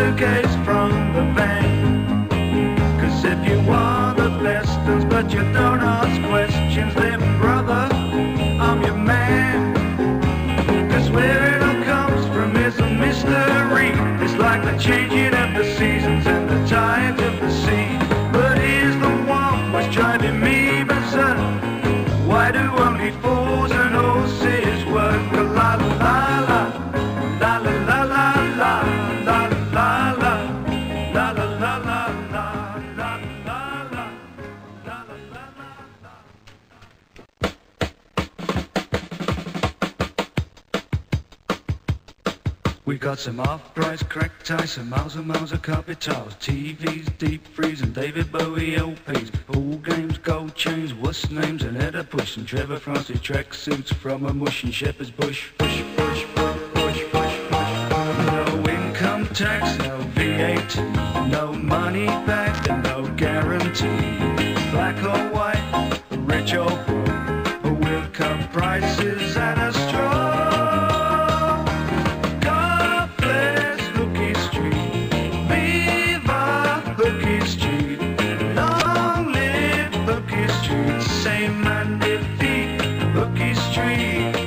suitcase from the van. Cause if you want the things but you don't ask questions, then brother, I'm your man. Cause where it all comes from is a mystery. It's like the changing of the seasons and the tides of the sea. But here's the one what's driving me berserk. Why do only fools and horses work? La la, la la la la We got some off-price crack ties, some miles and miles of carpet tiles, TVs, deep freeze, and David Bowie LPs, pool games, gold chains, what's names, and Edda Push, and Trevor Francis track suits from a mush and Shepherd's Bush. Push, push, push, push, push, push. No income tax, no VAT, no money back, and no guarantee. Black or white, Say man defeat Hooky Street.